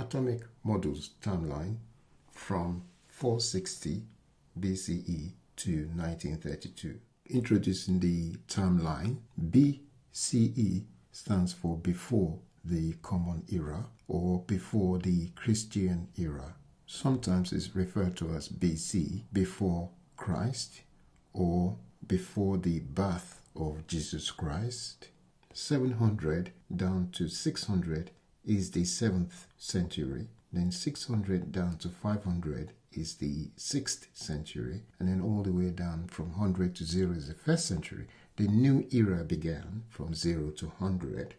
atomic models timeline from 460 BCE to 1932. Introducing the timeline, BCE stands for before the Common Era or before the Christian era. Sometimes it's referred to as BC, before Christ, or before the birth of Jesus Christ. 700 down to 600 is the 7th century. Then 600 down to 500 is the 6th century. And then all the way down from 100 to 0 is the 1st century. The new era began from 0 to 100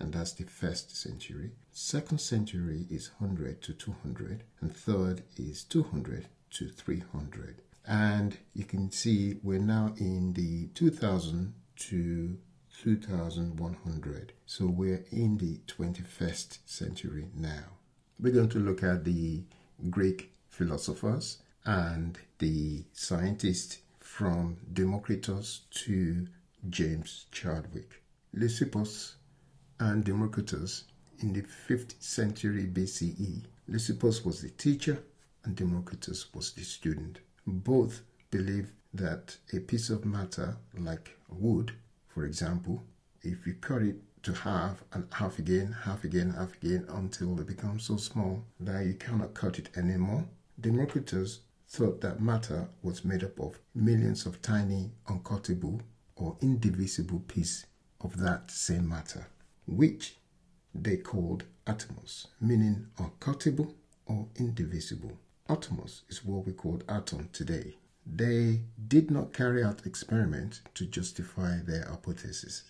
and that's the first century. Second century is 100 to 200, and third is 200 to 300. And you can see we're now in the 2000 to 2100. So we're in the 21st century now. We're going to look at the Greek philosophers and the scientists from Democritus to James Chadwick. Leucippus and Democritus in the 5th century BCE. Leucippus was the teacher and Democritus was the student. Both believed that a piece of matter like wood, for example, if you cut it to half and half again, half again, half again until it becomes so small that you cannot cut it anymore. Democritus thought that matter was made up of millions of tiny, uncuttable, or indivisible pieces of that same matter which they called atomos, meaning uncuttable or indivisible. Atomos is what we call atom today. They did not carry out experiments to justify their hypothesis.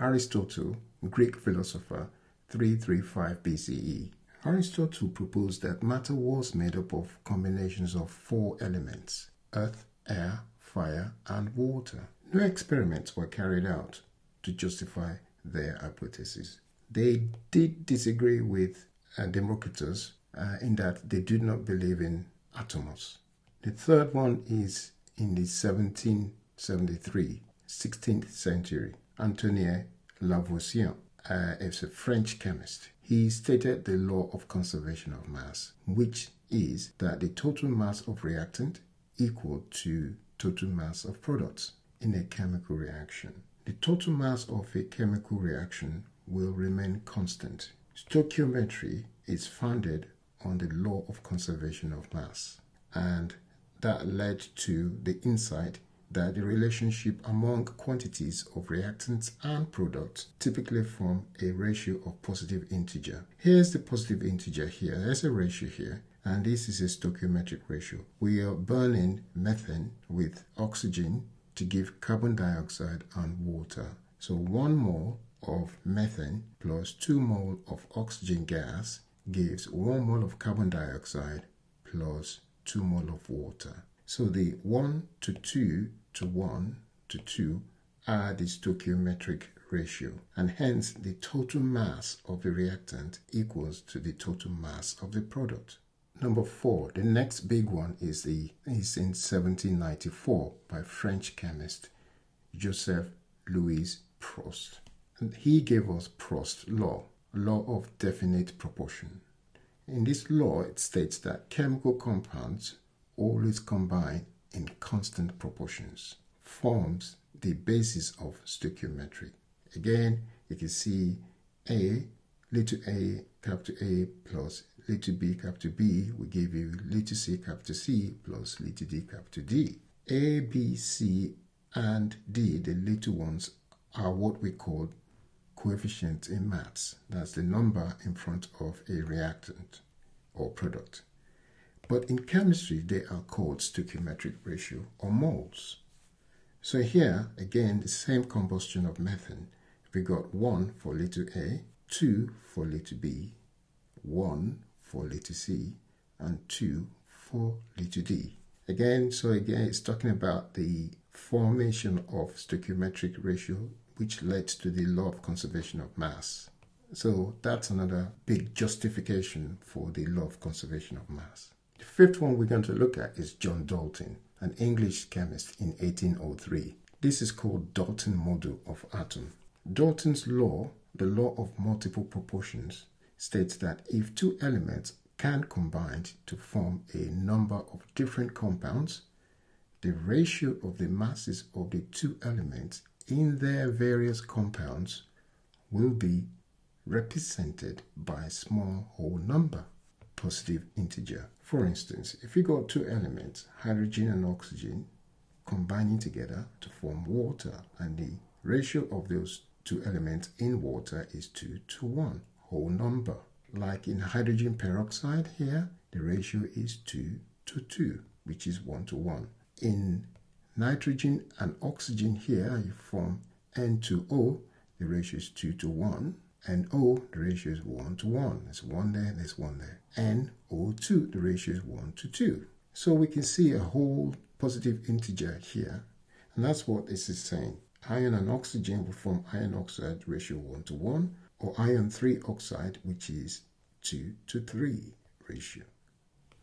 Aristotle, Greek philosopher, 335 BCE, Aristotle proposed that matter was made up of combinations of four elements earth, air, fire, and water. No experiments were carried out to justify their hypothesis. They did disagree with uh, Democritus uh, in that they did not believe in atomos. The third one is in the 1773, 16th century. Antoine Lavoisier uh, is a French chemist. He stated the law of conservation of mass, which is that the total mass of reactant equal to total mass of products in a chemical reaction the total mass of a chemical reaction will remain constant. Stoichiometry is founded on the law of conservation of mass, and that led to the insight that the relationship among quantities of reactants and products typically form a ratio of positive integer. Here's the positive integer here, there's a ratio here, and this is a stoichiometric ratio. We are burning methane with oxygen to give carbon dioxide and water. So 1 mole of methane plus 2 mole of oxygen gas gives 1 mole of carbon dioxide plus 2 mole of water. So the 1 to 2 to 1 to 2 are the stoichiometric ratio and hence the total mass of the reactant equals to the total mass of the product. Number four, the next big one is the is in 1794 by French chemist Joseph Louis Proust. And he gave us Proust's law, law of definite proportion. In this law, it states that chemical compounds always combine in constant proportions, forms the basis of stoichiometry. Again, you can see A, little a, capital A plus little b capital B will give you little c capital C plus little d capital D. A, B, C, and D, the little ones, are what we call coefficients in maths. That's the number in front of a reactant or product. But in chemistry, they are called stoichiometric ratio or moles. So here, again, the same combustion of methane. We got 1 for little a, 2 for little b, 1 for little c, and 2 for little d. Again, so again, it's talking about the formation of stoichiometric ratio, which led to the law of conservation of mass. So that's another big justification for the law of conservation of mass. The fifth one we're going to look at is John Dalton, an English chemist in 1803. This is called Dalton model of atom. Dalton's law, the law of multiple proportions, states that if two elements can combine to form a number of different compounds, the ratio of the masses of the two elements in their various compounds will be represented by a small whole number, positive integer. For instance, if you got two elements, hydrogen and oxygen, combining together to form water, and the ratio of those two elements in water is 2 to 1, whole number. Like in hydrogen peroxide here, the ratio is 2 to 2, which is 1 to 1. In nitrogen and oxygen here, you form N2O, the ratio is 2 to 1. And O, the ratio is 1 to 1. There's 1 there, there's 1 there. And O2, the ratio is 1 to 2. So we can see a whole positive integer here. And that's what this is saying. Iron and oxygen will form iron oxide ratio 1 to 1 or iron 3 oxide which is 2 to 3 ratio.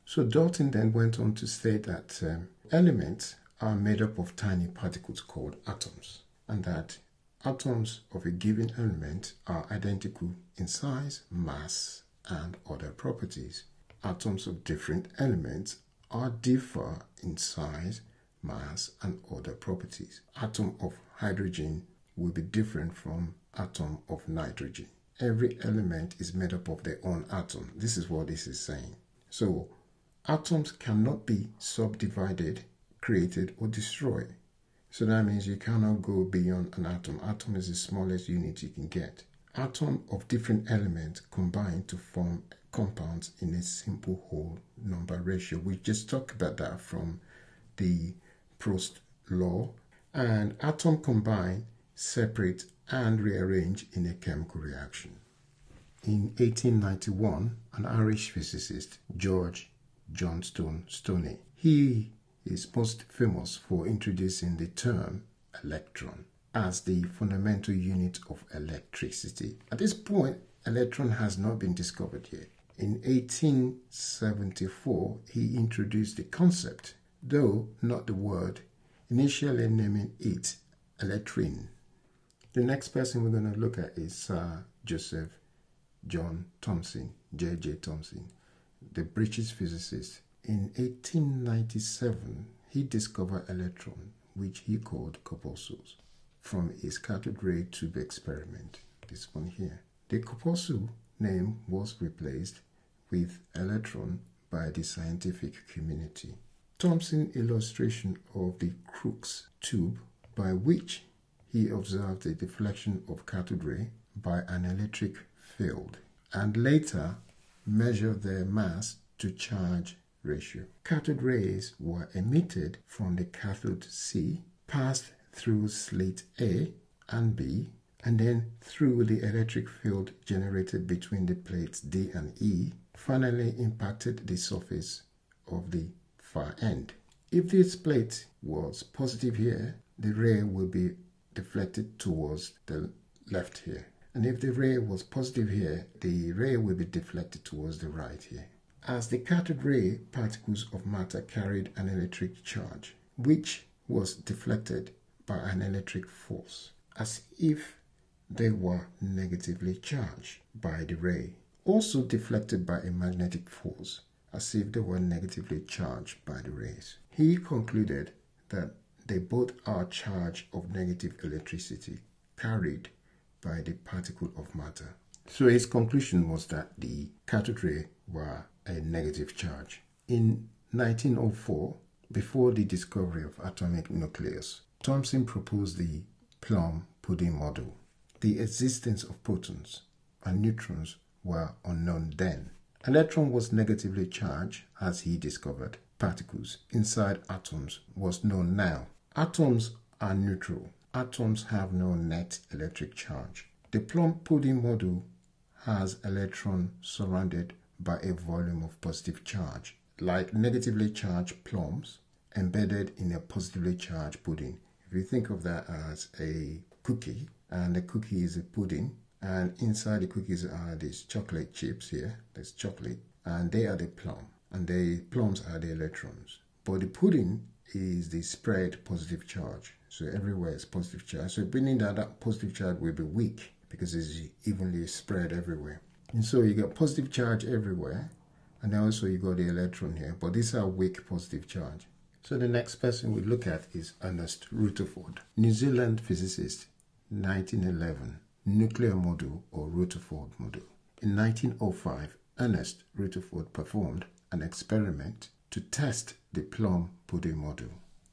So Dalton then went on to state that um, elements are made up of tiny particles called atoms and that atoms of a given element are identical in size, mass, and other properties. Atoms of different elements are differ in size, mass, and other properties. Atom of hydrogen will be different from atom of nitrogen. Every element is made up of their own atom. This is what this is saying. So, atoms cannot be subdivided, created, or destroyed. So that means you cannot go beyond an atom. Atom is the smallest unit you can get. Atom of different elements combine to form compounds in a simple whole number ratio. We just talked about that from the Proust law. And atom combine, separate, and rearrange in a chemical reaction. In 1891, an Irish physicist, George Johnstone Stoney, he is most famous for introducing the term electron as the fundamental unit of electricity. At this point, electron has not been discovered yet. In 1874, he introduced the concept, though not the word, initially naming it electrin. The next person we're going to look at is Sir Joseph John Thomson, J.J. Thomson, the British physicist in 1897, he discovered electron, which he called corpuscles, from his cathode ray tube experiment, this one here. The corpuscle name was replaced with electron by the scientific community. Thomson illustration of the Crookes tube by which he observed the deflection of cathode ray by an electric field and later measured their mass to charge ratio. Cathode rays were emitted from the cathode C, passed through slit A and B, and then through the electric field generated between the plates D and E, finally impacted the surface of the far end. If this plate was positive here, the ray will be deflected towards the left here. And if the ray was positive here, the ray will be deflected towards the right here as the cathode ray particles of matter carried an electric charge, which was deflected by an electric force, as if they were negatively charged by the ray, also deflected by a magnetic force, as if they were negatively charged by the rays. He concluded that they both are charged of negative electricity carried by the particle of matter. So his conclusion was that the cathode ray were a negative charge. In 1904, before the discovery of atomic nucleus, Thomson proposed the plum pudding model. The existence of protons and neutrons were unknown then. Electron was negatively charged as he discovered. Particles inside atoms was known now. Atoms are neutral. Atoms have no net electric charge. The plum pudding model has electron surrounded by a volume of positive charge, like negatively charged plums embedded in a positively charged pudding. If you think of that as a cookie, and the cookie is a pudding, and inside the cookies are these chocolate chips here, there's chocolate, and they are the plum, and the plums are the electrons. But the pudding is the spread positive charge. So everywhere is positive charge. So meaning that that positive charge will be weak because it's evenly spread everywhere. And so you got positive charge everywhere, and also you got the electron here, but these are weak positive charge. So the next person we look at is Ernest Rutherford, New Zealand physicist, 1911, nuclear model or Rutherford model. In 1905, Ernest Rutherford performed an experiment to test the plum pudding model.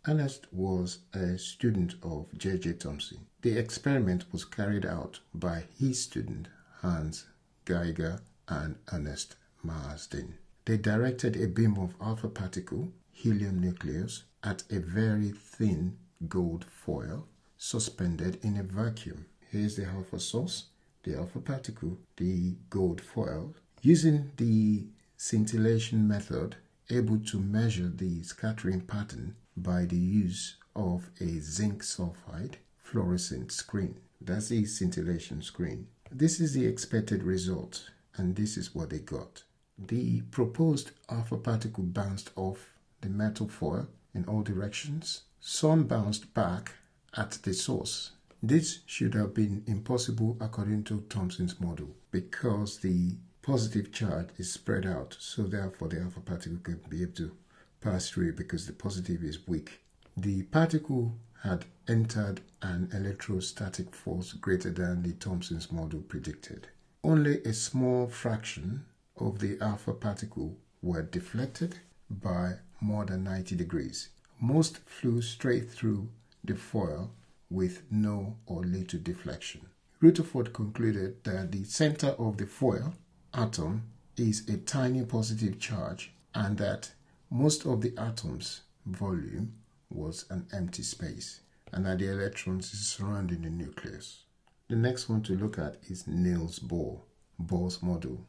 Ernest was a student of J.J. Thomson. The experiment was carried out by his student Hans Geiger and Ernest Marsden. They directed a beam of alpha particle, helium nucleus, at a very thin gold foil suspended in a vacuum. Here's the alpha source, the alpha particle, the gold foil. Using the scintillation method, able to measure the scattering pattern by the use of a zinc sulfide fluorescent screen. That's the scintillation screen. This is the expected result, and this is what they got. The proposed alpha particle bounced off the metal foil in all directions. Some bounced back at the source. This should have been impossible according to Thomson's model because the positive charge is spread out, so therefore the alpha particle can be able to pass through because the positive is weak. The particle had entered an electrostatic force greater than the Thomson's model predicted. Only a small fraction of the alpha particle were deflected by more than 90 degrees. Most flew straight through the foil with no or little deflection. Rutherford concluded that the center of the foil atom is a tiny positive charge and that most of the atom's volume was an empty space and that the electrons is surrounding the nucleus. The next one to look at is Niels Bohr, Bohr's model,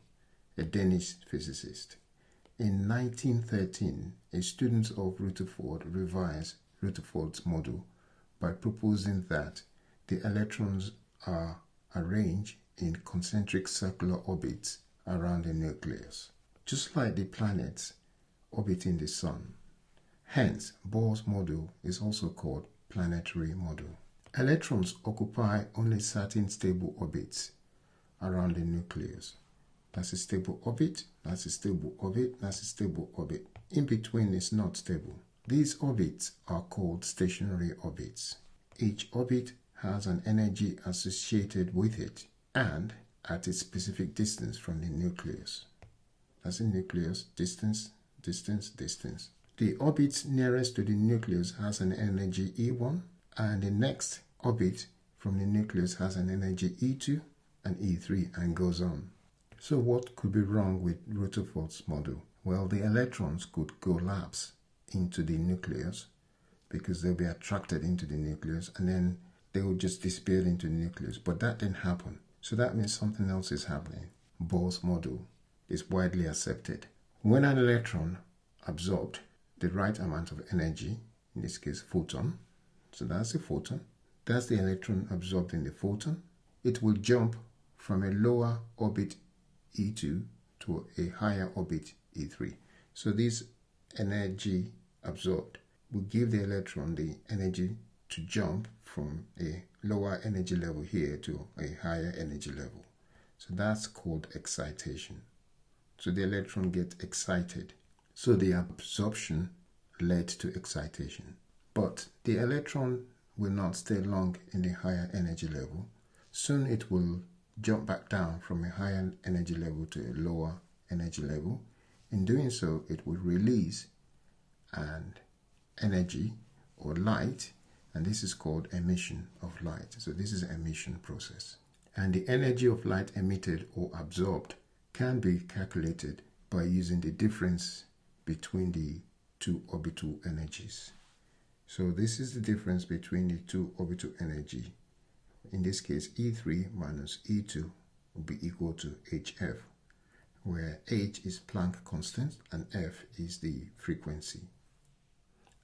a Danish physicist. In 1913, a student of Rutherford revised Rutherford's model by proposing that the electrons are arranged in concentric circular orbits around the nucleus, just like the planets orbiting the Sun. Hence, Bohr's model is also called planetary model. Electrons occupy only certain stable orbits around the nucleus. That's a stable orbit, that's a stable orbit, that's a stable orbit. In between is not stable. These orbits are called stationary orbits. Each orbit has an energy associated with it and at a specific distance from the nucleus. That's the nucleus, distance, distance, distance. The orbit nearest to the nucleus has an energy E1 and the next orbit from the nucleus has an energy E2 and E3 and goes on. So what could be wrong with Rutherford's model? Well, the electrons could collapse into the nucleus because they'll be attracted into the nucleus and then they will just disappear into the nucleus. But that didn't happen. So that means something else is happening. Bohr's model is widely accepted. When an electron absorbed the right amount of energy, in this case photon, so that's the photon, that's the electron absorbed in the photon, it will jump from a lower orbit E2 to a higher orbit E3. So this energy absorbed will give the electron the energy to jump from a lower energy level here to a higher energy level. So that's called excitation. So the electron gets excited. So the absorption led to excitation. But the electron will not stay long in the higher energy level. Soon it will jump back down from a higher energy level to a lower energy level. In doing so, it will release and energy or light, and this is called emission of light. So this is an emission process. And the energy of light emitted or absorbed can be calculated by using the difference between the two orbital energies. So this is the difference between the two orbital energy. In this case, E3 minus E2 will be equal to HF, where H is Planck constant and F is the frequency.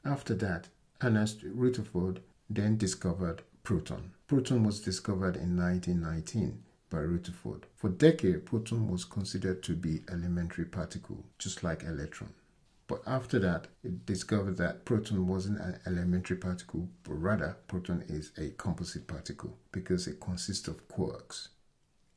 After that, Ernest Rutherford then discovered proton. Proton was discovered in 1919 by Rutherford. For decades, proton was considered to be elementary particle, just like electron. But after that, it discovered that proton wasn't an elementary particle, but rather proton is a composite particle because it consists of quarks.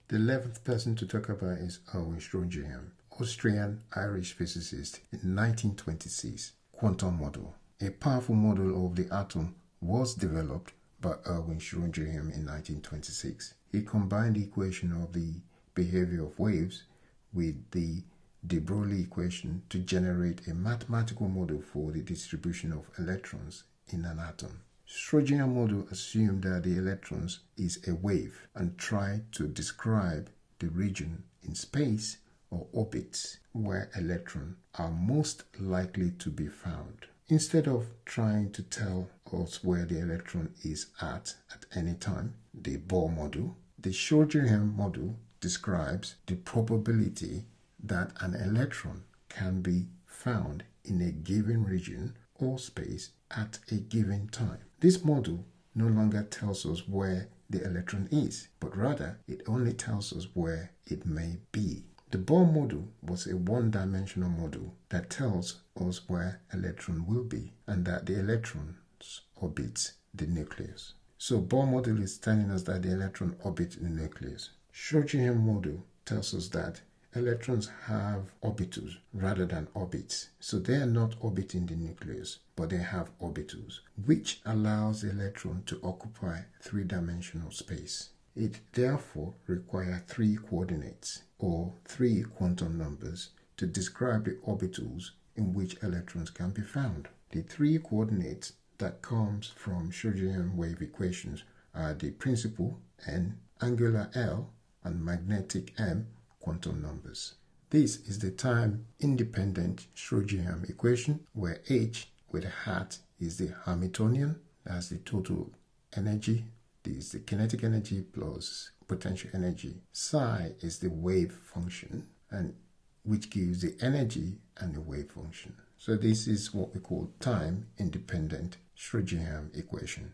The 11th person to talk about is Erwin Schrödinger, Austrian Irish physicist in 1926. Quantum model. A powerful model of the atom was developed by Erwin Schrödinger in 1926. He combined the equation of the behavior of waves with the de Broglie equation to generate a mathematical model for the distribution of electrons in an atom. Schrödinger model assumed that the electrons is a wave and tried to describe the region in space or orbits where electrons are most likely to be found. Instead of trying to tell us where the electron is at at any time, the Bohr model, the Schrödinger model describes the probability that an electron can be found in a given region or space at a given time. This model no longer tells us where the electron is, but rather it only tells us where it may be. The Bohr model was a one-dimensional model that tells us where electron will be and that the electrons orbit the nucleus. So Bohr model is telling us that the electron orbits the nucleus. Schrödinger model tells us that electrons have orbitals rather than orbits. So they are not orbiting the nucleus, but they have orbitals, which allows the electron to occupy three-dimensional space. It therefore requires three coordinates or three quantum numbers to describe the orbitals in which electrons can be found. The three coordinates that comes from Schrödinger wave equations are the principal n, angular L, and magnetic m quantum numbers. This is the time independent Schrödinger equation where H with a hat is the Hamiltonian, that's the total energy, this is the kinetic energy plus potential energy. Psi is the wave function and which gives the energy and the wave function. So this is what we call time independent Schrödinger equation.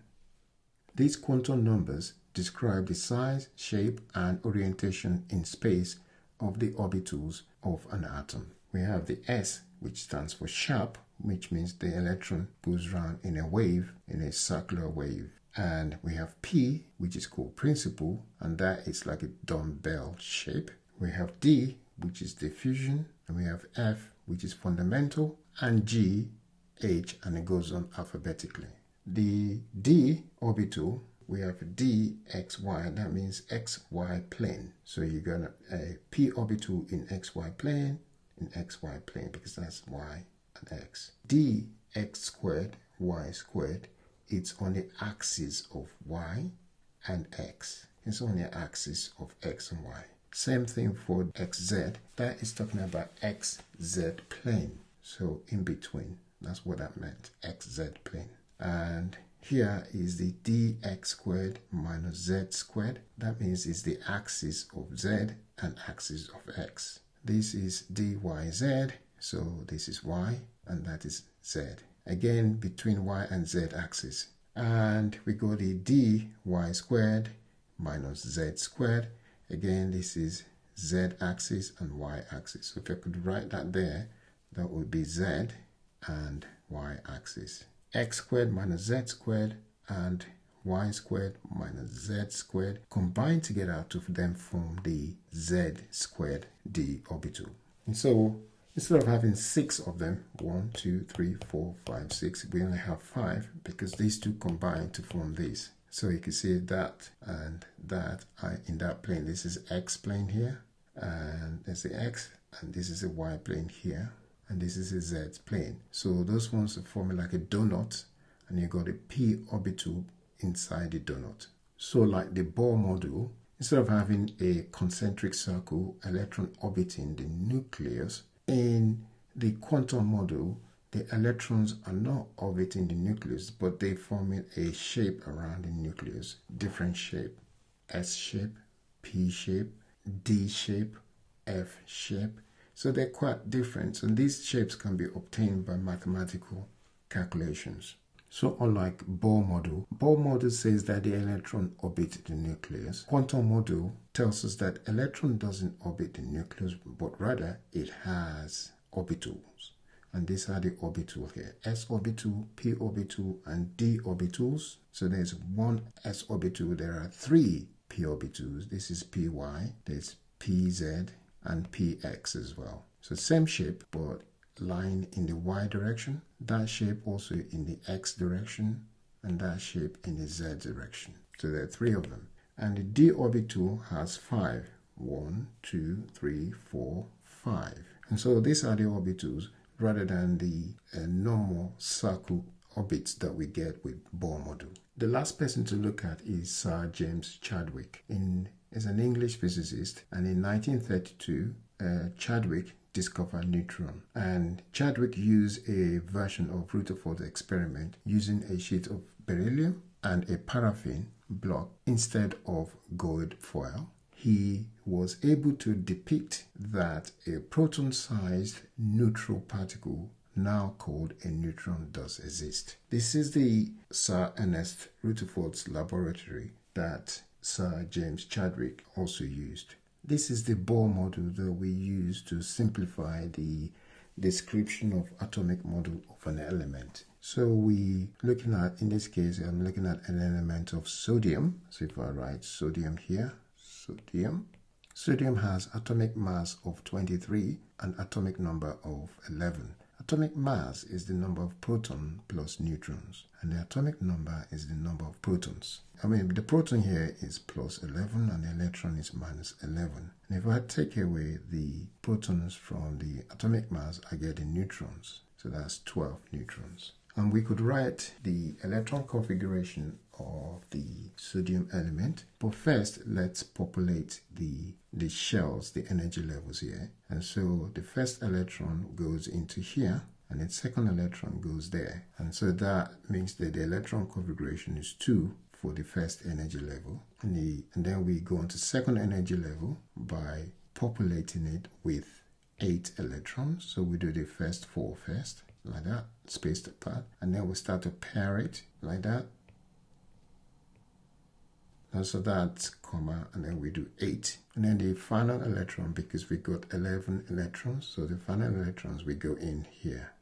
These quantum numbers describe the size, shape, and orientation in space of the orbitals of an atom. We have the S, which stands for sharp, which means the electron goes round in a wave, in a circular wave. And we have P, which is called principal, and that is like a dumbbell shape. We have D, which is diffusion, and we have F, which is fundamental, and G, H, and it goes on alphabetically. The D orbital we have dxy, that means xy plane. So you got a, p orbital in xy plane, in xy plane, because that's y and x. dx squared, y squared, it's on the axis of y and x. It's on the axis of x and y. Same thing for xz, that is talking about xz plane. So in between, that's what that meant, xz plane. And here is the dx squared minus z squared. That means it's the axis of z and axis of x. This is dyz, so this is y and that is z. Again, between y and z axis. And we go the dy squared minus z squared. Again, this is z axis and y axis. So if I could write that there, that would be z and y axis x squared minus z squared and y squared minus z squared combine together to then form the z squared d orbital. And so instead of having six of them, one, two, three, four, five, six, we only have five because these two combine to form this. So you can see that and that are in that plane. This is x plane here, and there's the x, and this is the y plane here and this is a z plane. So those ones are forming like a donut and you got a p orbital inside the donut. So like the Bohr model, instead of having a concentric circle electron orbiting the nucleus, in the quantum model, the electrons are not orbiting the nucleus, but they forming a shape around the nucleus, different shape, S shape, P shape, D shape, F shape, so they're quite different, and these shapes can be obtained by mathematical calculations. So unlike Bohr model, Bohr model says that the electron orbits the nucleus. Quantum model tells us that electron doesn't orbit the nucleus, but rather it has orbitals. And these are the orbitals here. S orbital, P orbital, and D orbitals. So there's one S orbital. There are three p orbitals. This is py, there's pz, and px as well. So same shape, but line in the y direction, that shape also in the x direction, and that shape in the z direction. So there are three of them. And the d orbital has five. One, two, three, four, five. And so these are the orbitals rather than the uh, normal circle orbits that we get with Bohr model. The last person to look at is Sir James Chadwick. In, is an English physicist, and in 1932, uh, Chadwick discovered neutron. And Chadwick used a version of Rutherford's experiment using a sheet of beryllium and a paraffin block instead of gold foil. He was able to depict that a proton sized neutral particle now called a neutron does exist. This is the Sir Ernest Rutherford's laboratory that Sir James Chadwick also used. This is the Bohr model that we use to simplify the description of atomic model of an element. So we looking at, in this case, I'm looking at an element of sodium. So if I write sodium here, sodium. Sodium has atomic mass of 23 and atomic number of 11. Atomic mass is the number of protons plus neutrons, and the atomic number is the number of protons. I mean, the proton here is plus 11 and the electron is minus 11. And if I take away the protons from the atomic mass, I get the neutrons. So that's 12 neutrons. And we could write the electron configuration of the sodium element. But first, let's populate the, the shells, the energy levels here. And so the first electron goes into here and the second electron goes there. And so that means that the electron configuration is 2 for the first energy level. And, the, and then we go on to second energy level by populating it with 8 electrons. So we do the first 4 first, like that, spaced apart. And then we start to pair it like that. And so that's comma and then we do 8 and then the final electron because we got 11 electrons so the final electrons we go in here.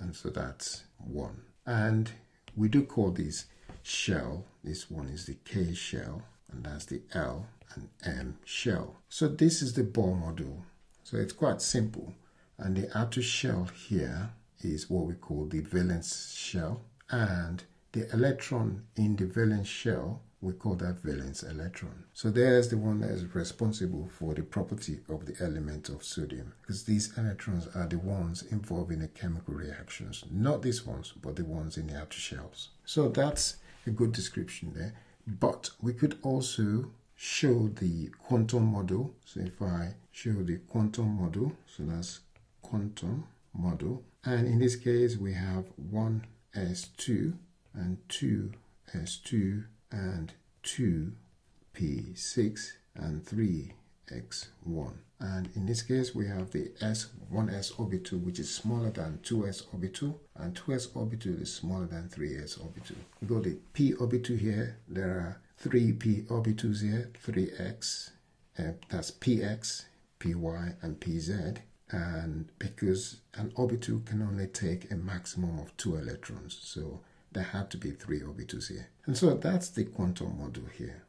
And so that's 1 and we do call this shell. This one is the K shell and that's the L and M shell. So this is the Bohr model so it's quite simple and the outer shell here is what we call the valence shell and the electron in the valence shell we call that valence electron. So there's the one that is responsible for the property of the element of sodium because these electrons are the ones involved in the chemical reactions, not these ones, but the ones in the outer shells. So that's a good description there. But we could also show the quantum model. So if I show the quantum model, so that's quantum model. And in this case, we have 1s2 and 2s2 and 2p6 and 3s1 and in this case we have the s1s orbital which is smaller than 2s orbital and 2s orbital is smaller than 3s orbital. We got the p orbital here. There are three p orbitals here 3x uh, that's px py and pz and because an orbital can only take a maximum of two electrons so there have to be three orbitals here. And so that's the quantum model here.